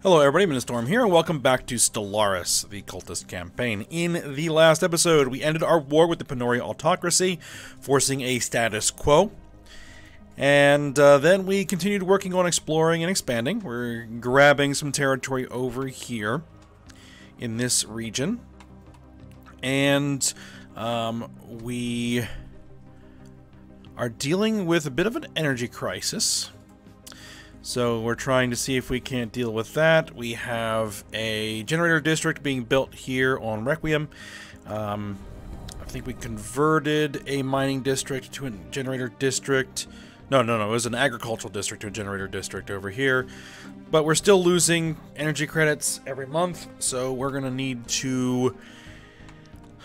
Hello everybody, ImminentStorm here, and welcome back to Stellaris, the Cultist campaign. In the last episode, we ended our war with the Panori autocracy, forcing a status quo. And uh, then we continued working on exploring and expanding. We're grabbing some territory over here in this region. And um, we are dealing with a bit of an energy crisis. So we're trying to see if we can't deal with that. We have a generator district being built here on Requiem. Um, I think we converted a mining district to a generator district. No, no, no, it was an agricultural district to a generator district over here. But we're still losing energy credits every month, so we're going to need to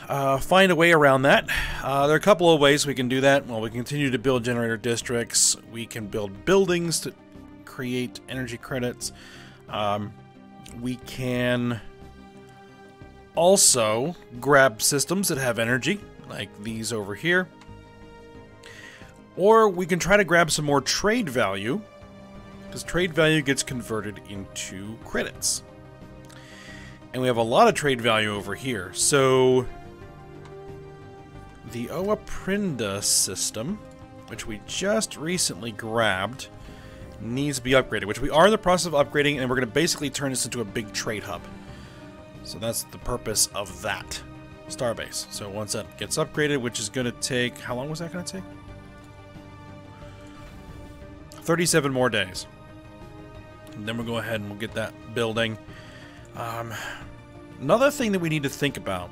uh, find a way around that. Uh, there are a couple of ways we can do that. Well, we continue to build generator districts. We can build buildings to create energy credits. Um, we can also grab systems that have energy, like these over here. Or we can try to grab some more trade value, because trade value gets converted into credits. And we have a lot of trade value over here. So the Oa Prinda system, which we just recently grabbed, needs to be upgraded, which we are in the process of upgrading, and we're going to basically turn this into a big trade hub. So that's the purpose of that starbase. So once that gets upgraded, which is going to take... How long was that going to take? 37 more days. And then we'll go ahead and we'll get that building. Um, another thing that we need to think about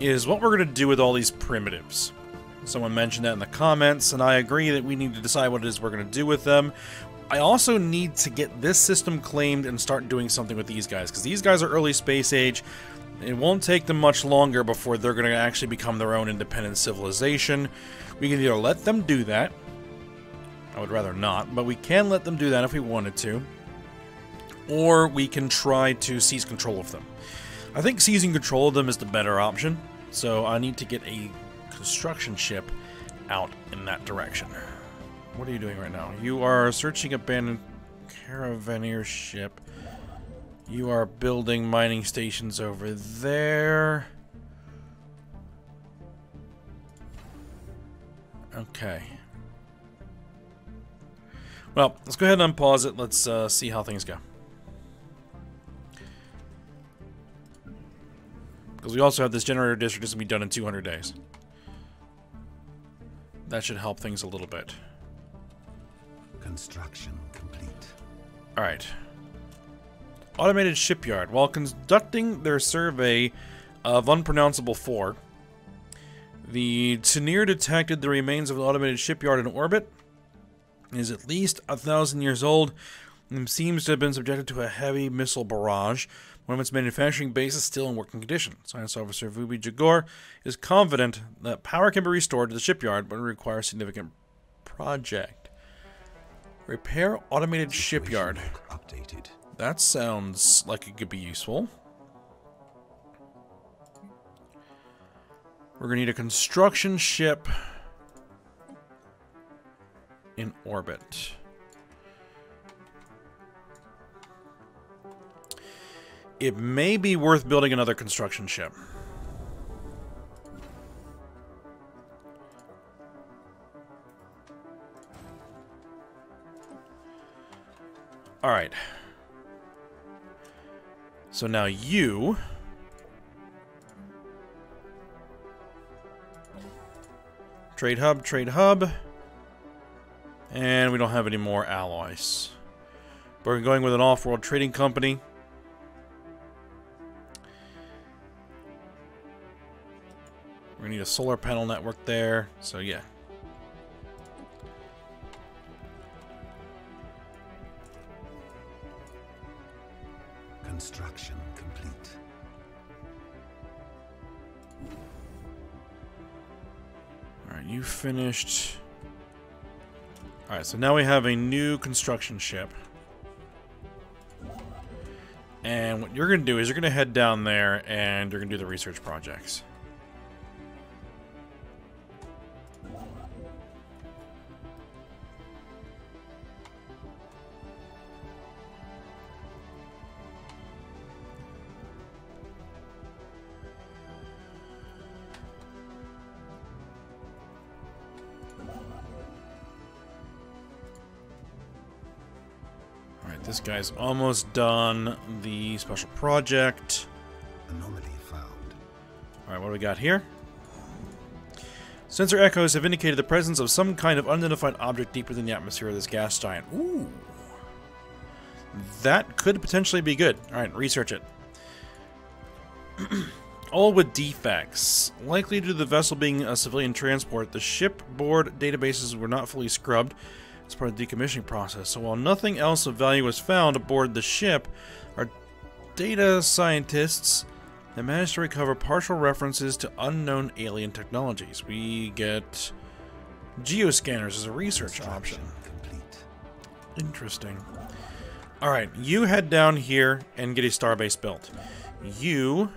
is what we're going to do with all these primitives. Someone mentioned that in the comments, and I agree that we need to decide what it is we're going to do with them. I also need to get this system claimed and start doing something with these guys, because these guys are early space age. It won't take them much longer before they're going to actually become their own independent civilization. We can either let them do that. I would rather not, but we can let them do that if we wanted to. Or we can try to seize control of them. I think seizing control of them is the better option, so I need to get a construction ship out in that direction. What are you doing right now? You are searching abandoned caravaneer ship. You are building mining stations over there. Okay. Well, let's go ahead and unpause it. Let's uh, see how things go. Because we also have this generator district that's going to be done in 200 days. That should help things a little bit. Construction complete. Alright. Automated shipyard. While conducting their survey of unpronounceable 4, the Tenier detected the remains of an automated shipyard in orbit. It is at least a thousand years old and seems to have been subjected to a heavy missile barrage. One of its manufacturing bases is still in working condition. Science Officer Vubi Jagor is confident that power can be restored to the shipyard, but it requires significant project. Repair automated shipyard. Updated. That sounds like it could be useful. We're going to need a construction ship in orbit. it may be worth building another construction ship. Alright. So now you... Trade hub, trade hub. And we don't have any more alloys. We're going with an off-world trading company. We're need a solar panel network there, so yeah. Construction complete. Alright, you finished... Alright, so now we have a new construction ship. And what you're going to do is you're going to head down there and you're going to do the research projects. Guy's almost done the special project. Anomaly found. Alright, what do we got here? Sensor echoes have indicated the presence of some kind of unidentified object deep within the atmosphere of this gas giant. Ooh. That could potentially be good. Alright, research it. All with defects. Likely due to the vessel being a civilian transport, the shipboard databases were not fully scrubbed as part of the decommissioning process. So while nothing else of value was found aboard the ship, our data scientists they managed to recover partial references to unknown alien technologies. We get geoscanners as a research option. Complete. Interesting. Alright, you head down here and get a starbase built. You...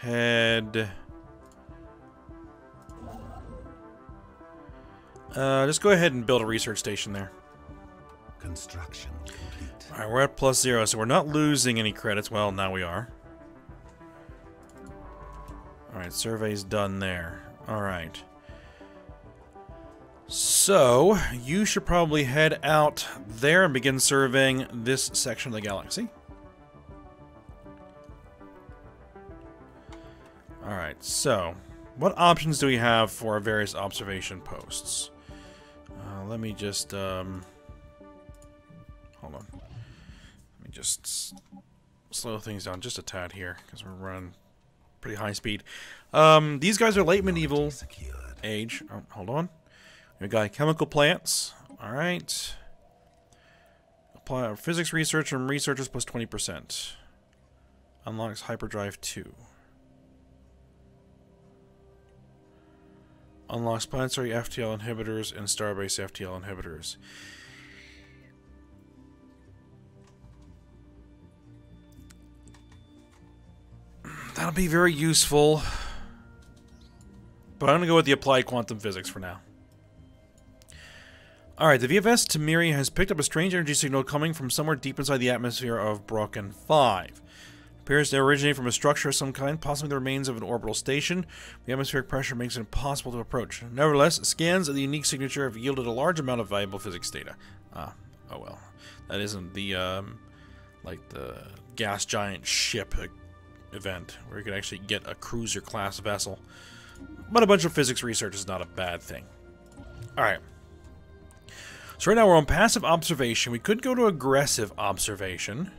Head... Uh, just go ahead and build a research station there. Construction complete. Alright, we're at plus zero, so we're not losing any credits. Well, now we are. Alright, survey's done there. Alright. So, you should probably head out there and begin surveying this section of the galaxy. Alright, so, what options do we have for our various observation posts? Let me just, um... Hold on. Let me just slow things down just a tad here, because we're running pretty high speed. Um, these guys are late medieval age. Oh, hold on. We got chemical plants. All right. Apply our physics research and researchers plus 20%. Unlocks hyperdrive 2. Unlocks planetary FTL inhibitors and starbase FTL inhibitors. That'll be very useful. But I'm going to go with the applied quantum physics for now. Alright, the VFS Tamiri has picked up a strange energy signal coming from somewhere deep inside the atmosphere of Brocken 5. Appears to originate from a structure of some kind, possibly the remains of an orbital station. The atmospheric pressure makes it impossible to approach. Nevertheless, scans of the unique signature have yielded a large amount of valuable physics data. Ah, oh well. That isn't the, um, like the gas giant ship event, where you can actually get a cruiser class vessel. But a bunch of physics research is not a bad thing. Alright. So right now we're on passive observation. We could go to aggressive observation.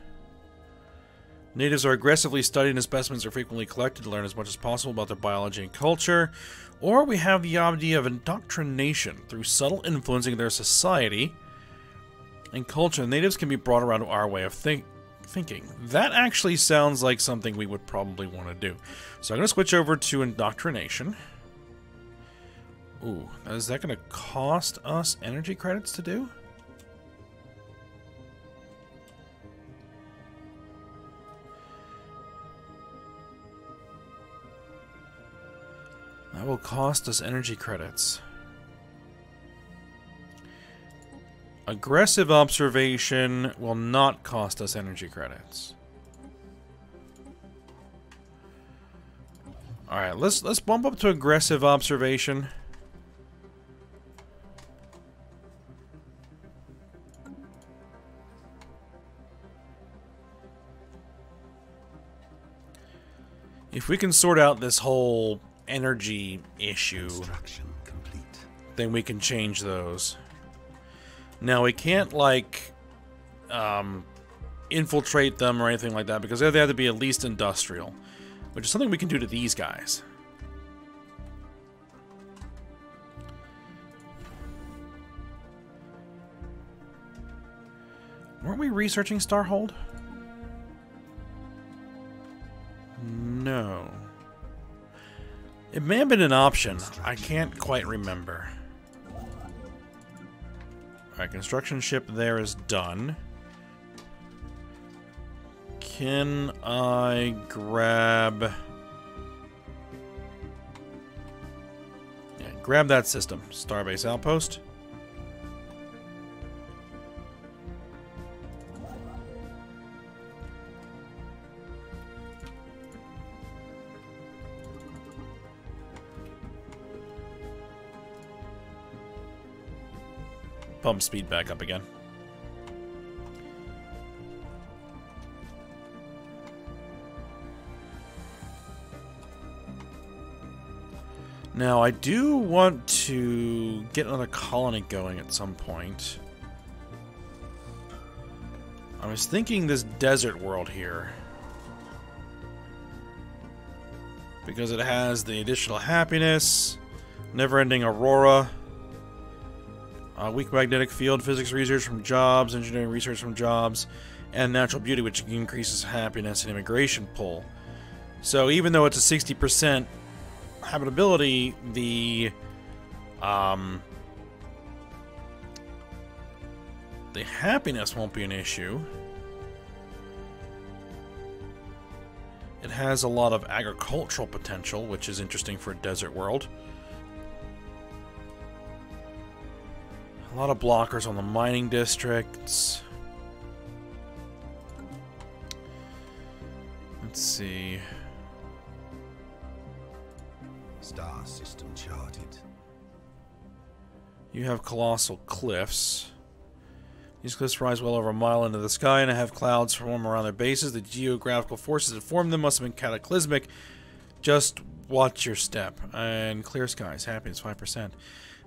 Natives are aggressively studied and specimens are frequently collected to learn as much as possible about their biology and culture. Or we have the idea of indoctrination through subtle influencing their society and culture. Natives can be brought around to our way of think thinking. That actually sounds like something we would probably want to do. So I'm going to switch over to indoctrination. Ooh, is that going to cost us energy credits to do? That will cost us energy credits. Aggressive observation will not cost us energy credits. Alright, let's let's bump up to aggressive observation. If we can sort out this whole energy issue, complete. then we can change those. Now we can't like um, infiltrate them or anything like that because they have to be at least industrial, which is something we can do to these guys. Weren't we researching Starhold? No. It may have been an option. I can't quite remember. Alright, construction ship there is done. Can I grab... Yeah, grab that system. Starbase Outpost. Pump speed back up again. Now, I do want to get another colony going at some point. I was thinking this desert world here. Because it has the additional happiness, never-ending aurora, uh, weak magnetic field, physics research from jobs, engineering research from jobs, and natural beauty, which increases happiness and immigration pull. So even though it's a 60% habitability, the um, the happiness won't be an issue. It has a lot of agricultural potential, which is interesting for a desert world. A lot of blockers on the mining districts. Let's see. Star system charted. You have colossal cliffs. These cliffs rise well over a mile into the sky and have clouds form around their bases. The geographical forces that form them must have been cataclysmic. Just watch your step. And clear skies, happiness 5%.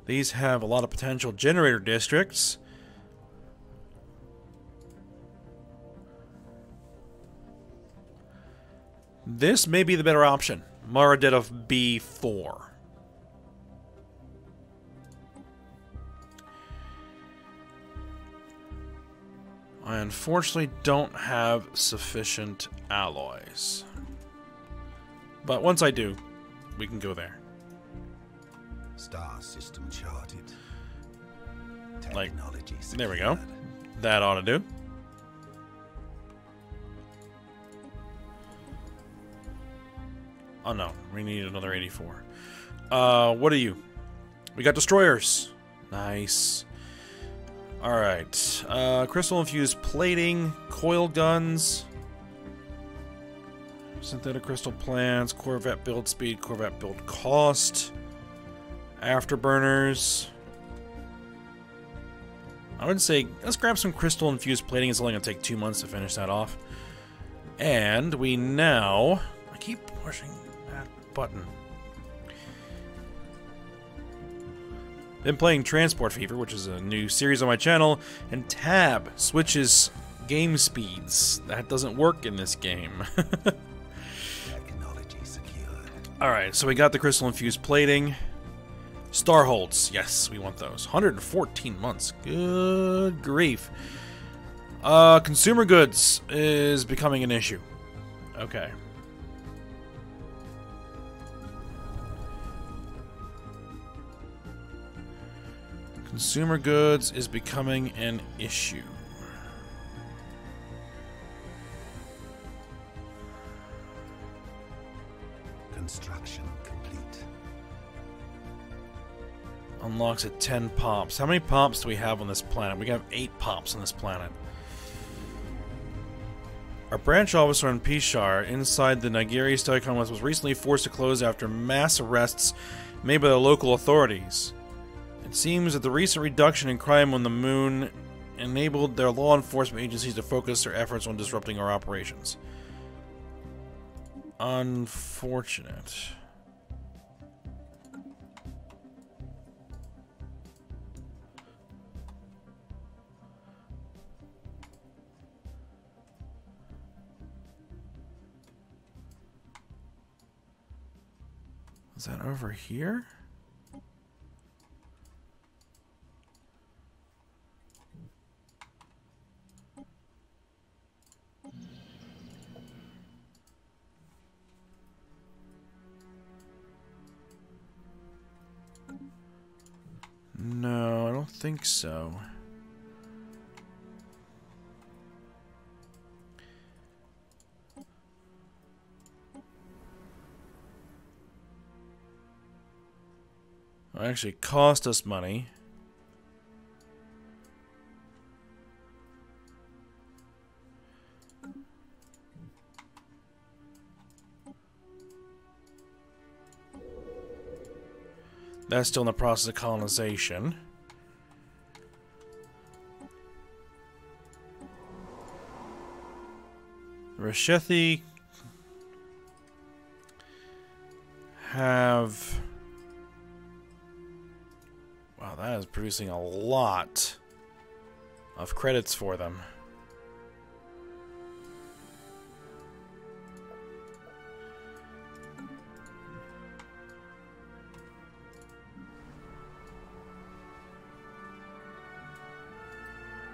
These have a lot of potential generator districts. This may be the better option. Maradet of B4. I unfortunately don't have sufficient alloys. But once I do, we can go there. Star system charted. Like, There we go. That ought to do. Oh no, we need another 84. Uh, what are you? We got destroyers. Nice. Alright. Uh, crystal infused plating, coil guns, synthetic crystal plants, Corvette build speed, Corvette build cost, afterburners. I would say let's grab some crystal infused plating. It's only going to take two months to finish that off. And we now. I keep pushing that button. Been playing Transport Fever, which is a new series on my channel, and Tab switches game speeds. That doesn't work in this game. Alright, so we got the crystal infused plating. Starholds. Yes, we want those. 114 months. Good grief. Uh, consumer goods is becoming an issue. Okay. Consumer goods is becoming an issue. Unlocks at 10 pops. How many pops do we have on this planet? We have 8 pops on this planet. Our branch officer in Pishar, inside the Nagyari Stellar Commonwealth, was recently forced to close after mass arrests made by the local authorities. It seems that the recent reduction in crime on the moon enabled their law enforcement agencies to focus their efforts on disrupting our operations. Unfortunate. Is that over here? No, I don't think so. actually cost us money. That's still in the process of colonization. Rashethi have that is producing a lot of credits for them.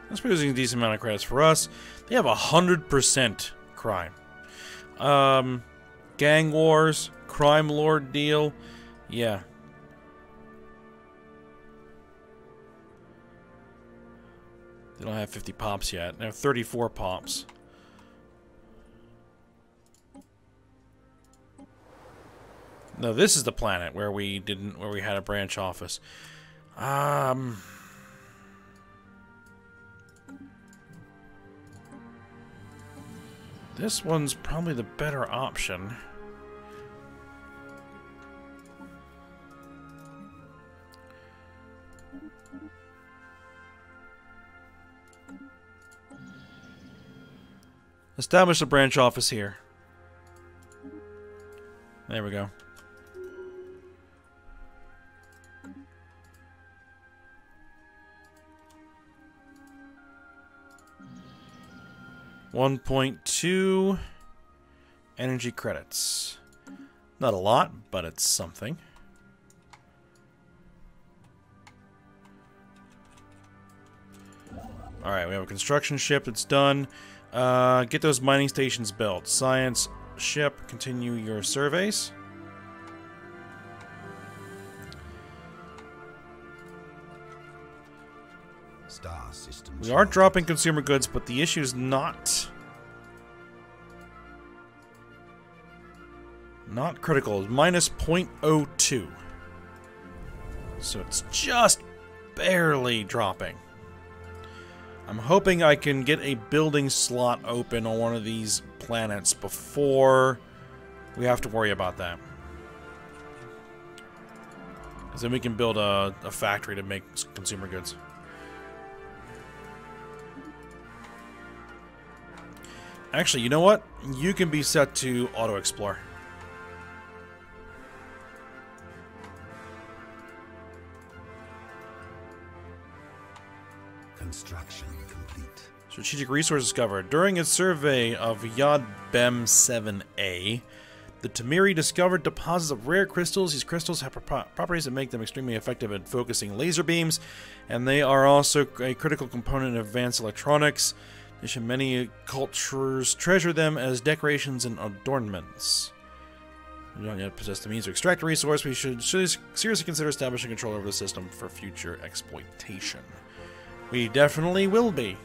That's producing a decent amount of credits for us. They have a hundred percent crime. Um, gang wars, crime lord deal, yeah. Don't have 50 pops yet. They have 34 pops. No, this is the planet where we didn't, where we had a branch office. Um, This one's probably the better option. Establish a branch office here. There we go. 1.2 energy credits. Not a lot, but it's something. Alright, we have a construction ship that's done. Uh, get those mining stations built. Science ship, continue your surveys. Star system. We are dropping consumer goods, but the issue is not... Not critical. Minus 0.02. So it's just barely dropping. I'm hoping I can get a building slot open on one of these planets before we have to worry about that. Because then we can build a, a factory to make consumer goods. Actually, you know what? You can be set to auto-explore. Strategic resource discovered. During its survey of Yad Bem 7A, the Tamiri discovered deposits of rare crystals. These crystals have pro properties that make them extremely effective at focusing laser beams, and they are also a critical component of advanced electronics. Many cultures treasure them as decorations and adornments. We don't yet possess the means to extract the resource. We should seriously consider establishing control over the system for future exploitation. We definitely will be.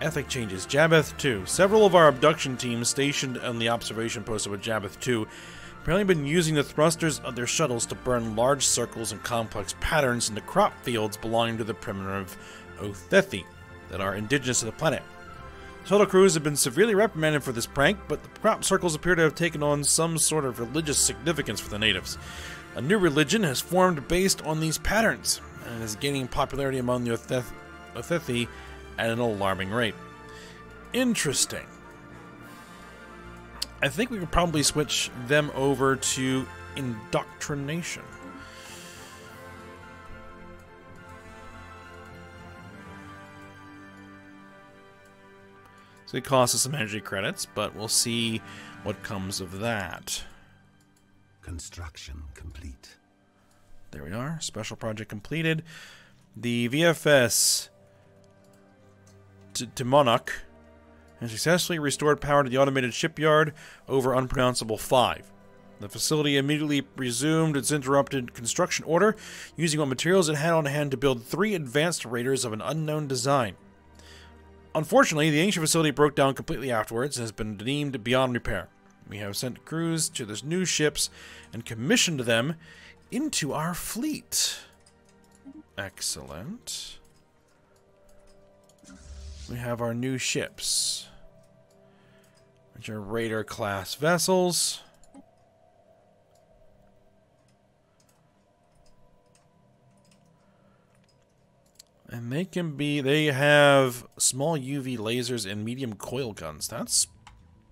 Ethic changes. Jabbeth 2. Several of our abduction teams stationed on the observation post of Jabbeth 2 apparently been using the thrusters of their shuttles to burn large circles and complex patterns into crop fields belonging to the primitive Othethi that are indigenous to the planet. Shuttle crews have been severely reprimanded for this prank, but the crop circles appear to have taken on some sort of religious significance for the natives. A new religion has formed based on these patterns, and is gaining popularity among the Othethi at an alarming rate. Interesting. I think we could probably switch them over to indoctrination. So it costs us some energy credits, but we'll see what comes of that. Construction complete. There we are. Special project completed. The VFS to, to Monarch and successfully restored power to the automated shipyard over unpronounceable 5. The facility immediately resumed its interrupted construction order, using what materials it had on hand to build three advanced raiders of an unknown design. Unfortunately, the ancient facility broke down completely afterwards and has been deemed beyond repair. We have sent crews to the new ships and commissioned them into our fleet. Excellent. We have our new ships. Which are Raider class vessels. And they can be, they have small UV lasers and medium coil guns. That's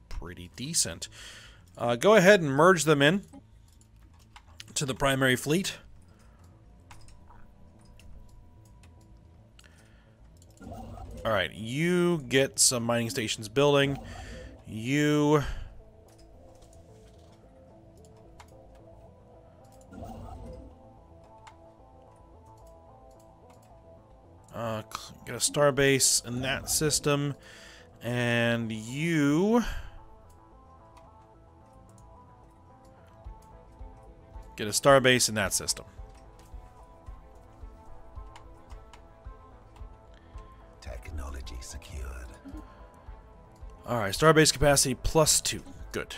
pretty decent. Uh, go ahead and merge them in to the primary fleet. Alright, you get some mining stations building. You... Uh, get a starbase in that system. And you... Get a starbase in that system. Alright, starbase capacity plus two. Good.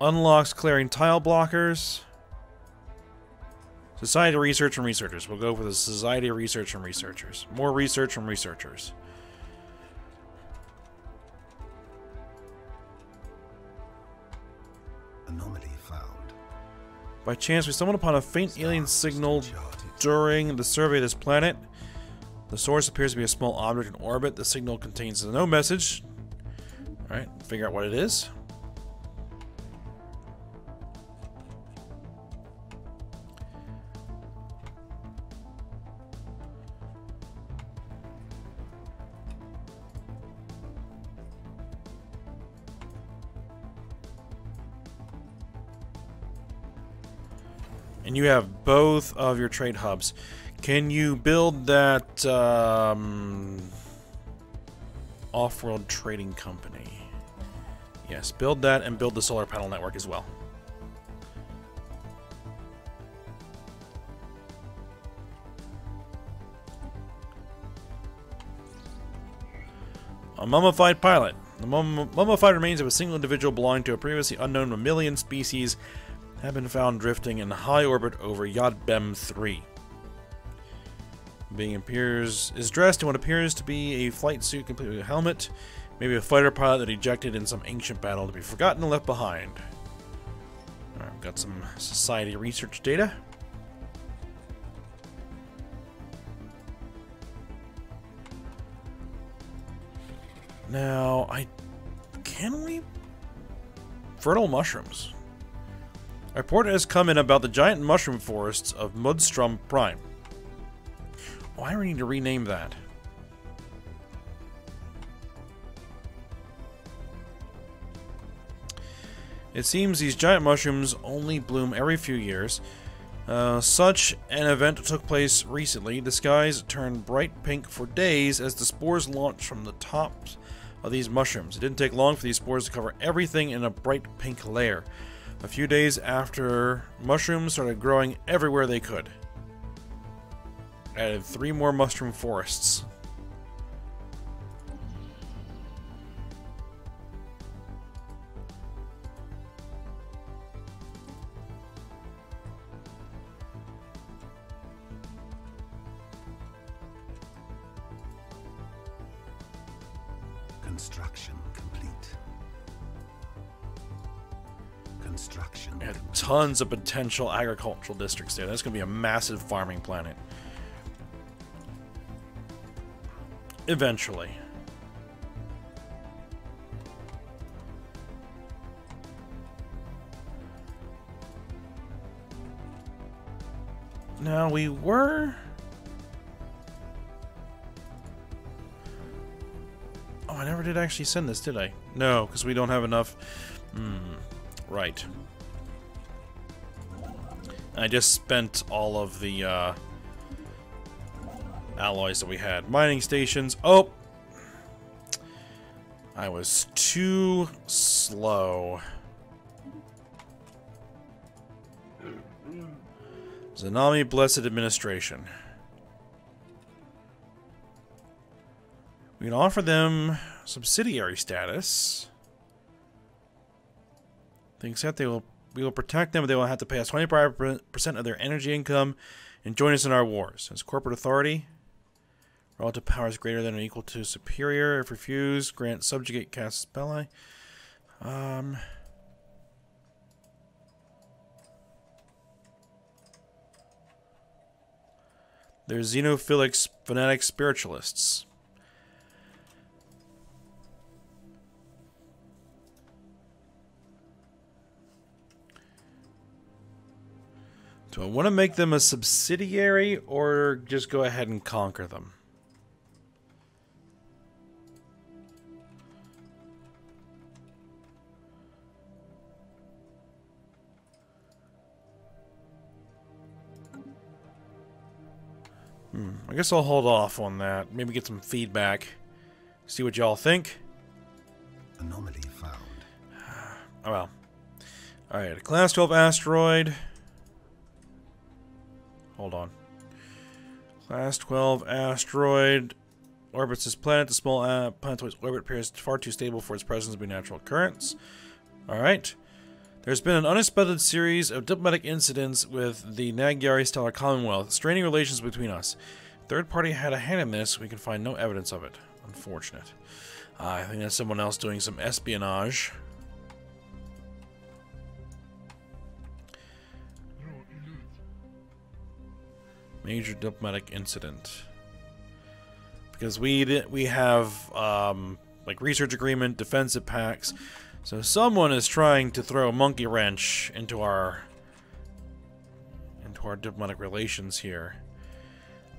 Unlocks clearing tile blockers. Society research from researchers. We'll go for the Society research from researchers. More research from researchers. Anomaly found. By chance, we stumbled upon a faint alien signal during the survey of this planet. The source appears to be a small object in orbit. The signal contains no message. Alright, figure out what it is. And you have both of your trade hubs. Can you build that um, off-world trading company? Yes, build that and build the solar panel network as well. A mummified pilot. The mum mummified remains of a single individual belonging to a previously unknown mammalian species have been found drifting in high orbit over Yad Bem 3. Being appears is dressed in what appears to be a flight suit complete with a helmet, maybe a fighter pilot that ejected in some ancient battle to be forgotten and left behind. Alright, got some society research data. Now, I can we fertile mushrooms? A report has come in about the giant mushroom forests of Mudstrom Prime. Why do we need to rename that? It seems these giant mushrooms only bloom every few years. Uh, such an event took place recently. The skies turned bright pink for days as the spores launched from the tops of these mushrooms. It didn't take long for these spores to cover everything in a bright pink layer. A few days after, mushrooms started growing everywhere they could. Added three more mushroom forests. Construction complete. Construction complete. tons of potential agricultural districts there. That's going to be a massive farming planet. Eventually. Now, we were... Oh, I never did actually send this, did I? No, because we don't have enough... Hmm, right. I just spent all of the uh, alloys that we had. Mining stations. Oh! I was too slow. Zanami Blessed Administration. We can offer them subsidiary status. Things that they will we will protect them, but they will have to pay us 25% of their energy income and join us in our wars. As corporate authority, relative power is greater than or equal to superior. If refused, grant subjugate casus belli. Um. They're xenophilic fanatic spiritualists. Do I want to make them a subsidiary or just go ahead and conquer them? Hmm, I guess I'll hold off on that. Maybe get some feedback. See what y'all think. Anomaly found. Oh well. Alright, a class 12 asteroid. Hold on. Class 12 asteroid orbits this planet. The small uh, planetoid's orbit appears far too stable for its presence to be natural occurrence. Alright. There's been an unexpected series of diplomatic incidents with the Nagyari Stellar Commonwealth, straining relations between us. Third party had a hand in this. We can find no evidence of it. Unfortunate. Uh, I think that's someone else doing some espionage. Major diplomatic incident. Because we we have um, like research agreement, defensive pacts. So someone is trying to throw a monkey wrench into our into our diplomatic relations here.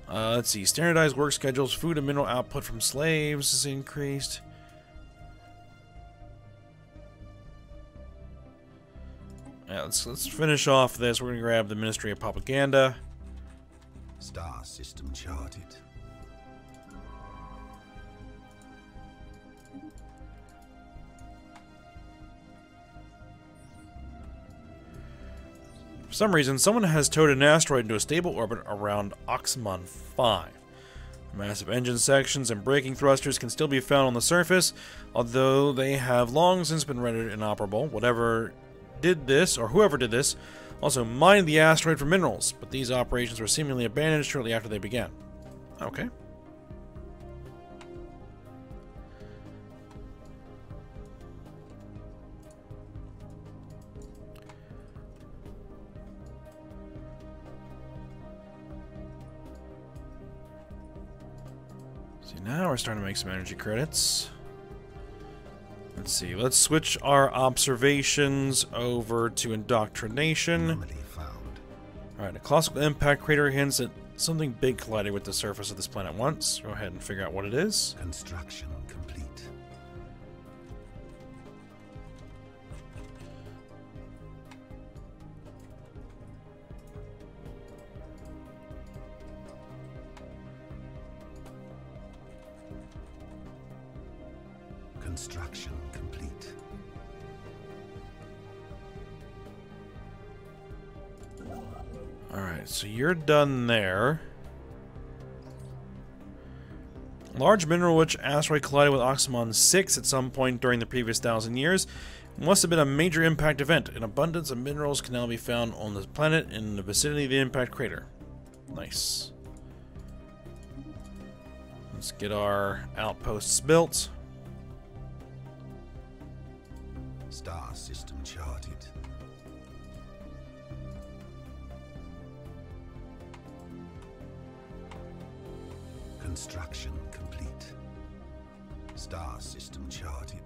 Uh, let's see. Standardized work schedules, food and mineral output from slaves is increased. Yeah, let's let's finish off this. We're gonna grab the Ministry of Propaganda. Star system charted. For some reason, someone has towed an asteroid into a stable orbit around Oxymon 5. Massive engine sections and braking thrusters can still be found on the surface, although they have long since been rendered inoperable. Whatever did this, or whoever did this, also mined the asteroid for minerals, but these operations were seemingly abandoned shortly after they began. Okay. Now we're starting to make some energy credits. Let's see, let's switch our observations over to indoctrination. Alright, a colossal impact crater hints at something big collided with the surface of this planet once. Go ahead and figure out what it is. Construction you're done there. Large mineral-rich asteroid collided with Oxymon 6 at some point during the previous thousand years. Must have been a major impact event. An abundance of minerals can now be found on the planet in the vicinity of the impact crater. Nice. Let's get our outposts built. Star system charted. Construction complete. Star system charted.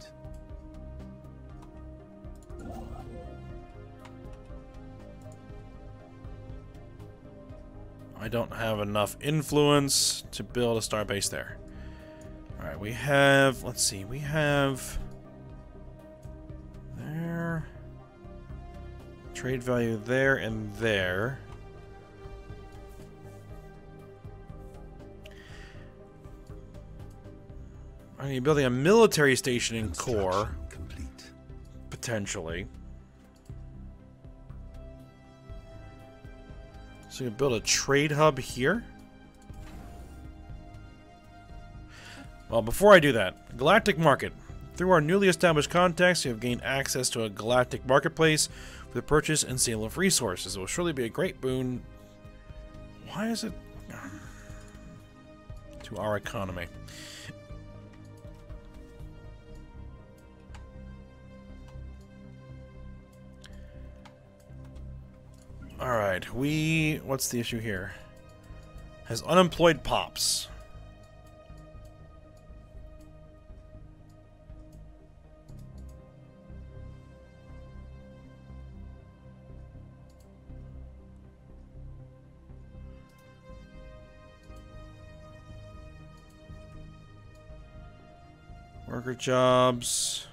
I don't have enough influence to build a star base there. Alright, we have, let's see, we have there, trade value there and there. I mean, building a military station in core, complete. potentially. So you build a trade hub here? Well, before I do that, Galactic Market. Through our newly established contacts, you have gained access to a galactic marketplace for the purchase and sale of resources. It will surely be a great boon. Why is it um, to our economy? All right, we. What's the issue here? has unemployed pops. Worker jobs.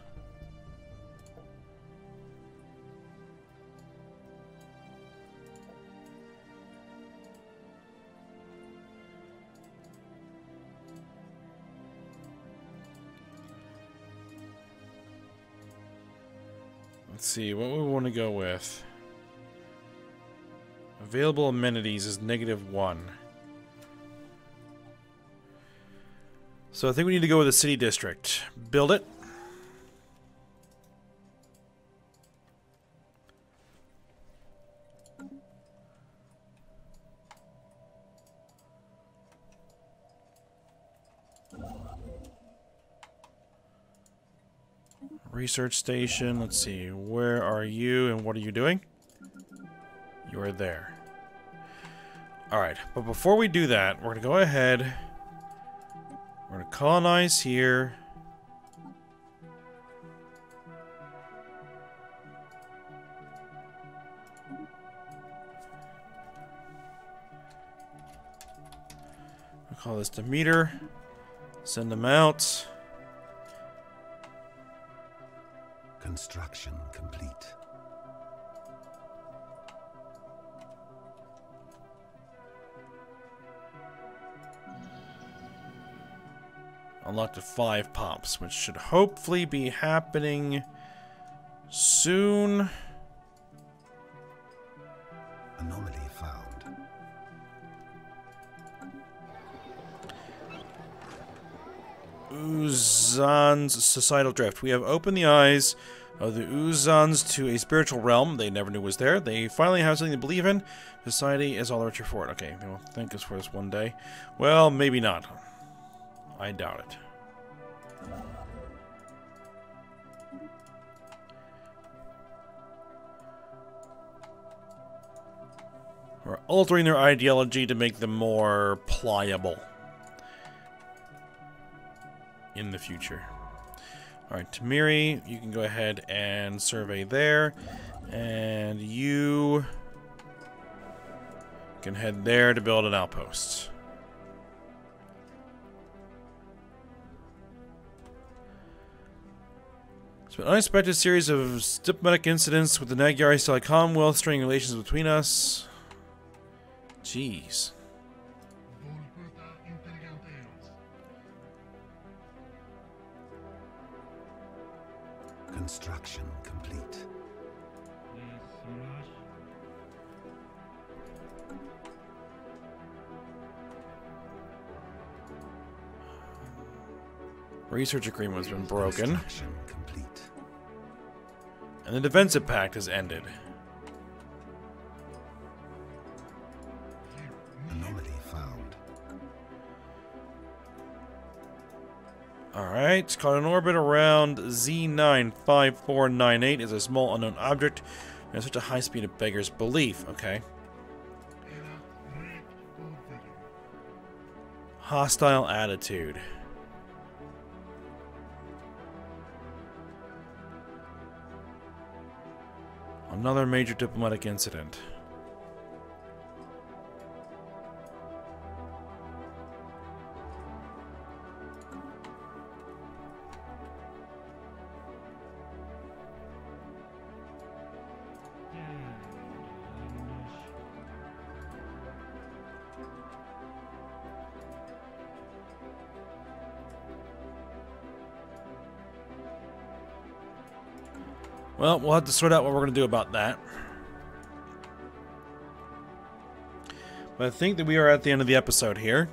See, what we want to go with. Available amenities is negative one. So I think we need to go with the city district. Build it. Research station. Let's see. Where are you and what are you doing? You are there. Alright, but before we do that, we're going to go ahead we're gonna colonize here. I'll call this Demeter. Send them out. Construction complete. Unlocked to five pops, which should hopefully be happening soon. Anomaly found. Uzan's societal drift. We have opened the eyes of the Uzans to a spiritual realm they never knew was there. They finally have something to believe in. Society is all the richer for it. Okay, they will thank us for this one day. Well, maybe not. I doubt it. We're altering their ideology to make them more pliable in the future. Alright, Tamiri, you can go ahead and survey there. And you can head there to build an outpost. So an unexpected series of diplomatic incidents with the Nagyari Stellar Commonwealth straining relations between us. Jeez. Construction complete. Research agreement has been broken. Complete. And the defensive pact has ended. Alright, caught in orbit around Z95498 is a small unknown object at such a high speed it beggars belief. Okay. Hostile attitude. Another major diplomatic incident. Well, we'll have to sort out what we're going to do about that. But I think that we are at the end of the episode here.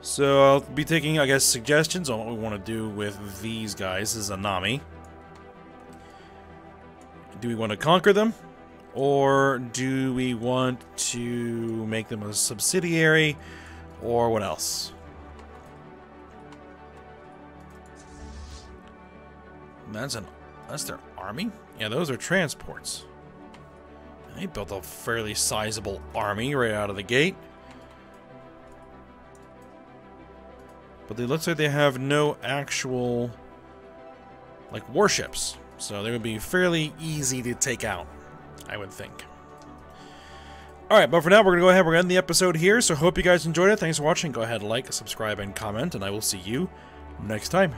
So I'll be taking, I guess, suggestions on what we want to do with these guys. This is Anami. Do we want to conquer them? Or do we want to make them a subsidiary? Or what else? That's an that's their army? Yeah, those are transports. They built a fairly sizable army right out of the gate. But they looks like they have no actual, like, warships. So they would be fairly easy to take out, I would think. Alright, but for now, we're going to go ahead. We're going to end the episode here. So hope you guys enjoyed it. Thanks for watching. Go ahead, like, subscribe, and comment. And I will see you next time.